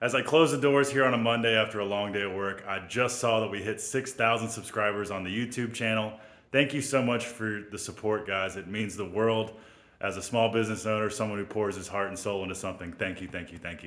As I close the doors here on a Monday after a long day of work, I just saw that we hit 6,000 subscribers on the YouTube channel. Thank you so much for the support, guys. It means the world. As a small business owner, someone who pours his heart and soul into something, thank you, thank you, thank you.